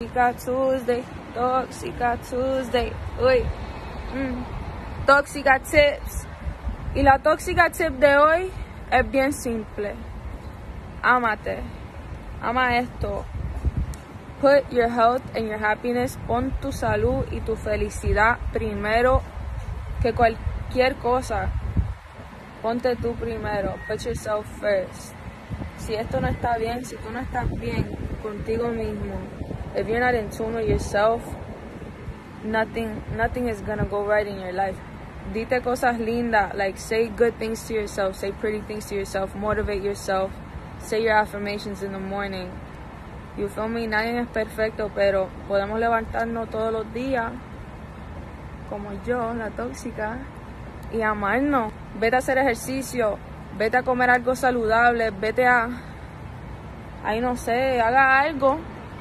Tóxica Tuesday, Tóxica Tuesday, uy, mm. Tóxica Tips. Y la tóxica tip de hoy es bien simple. Ámate, ama esto. Put your health and your happiness, pon tu salud y tu felicidad primero que cualquier cosa. Ponte tú primero, put yourself first. Si esto no está bien, si tú no estás bien contigo mismo, if you're not in tune with yourself, nothing nothing is gonna go right in your life. Dite cosas lindas, like say good things to yourself, say pretty things to yourself, motivate yourself, say your affirmations in the morning. You feel me? Nadie es perfecto, pero podemos levantarnos todos los días, como yo, la tóxica, y amarnos. Vete a hacer ejercicio, vete a comer algo saludable, vete a, ahí no sé, haga algo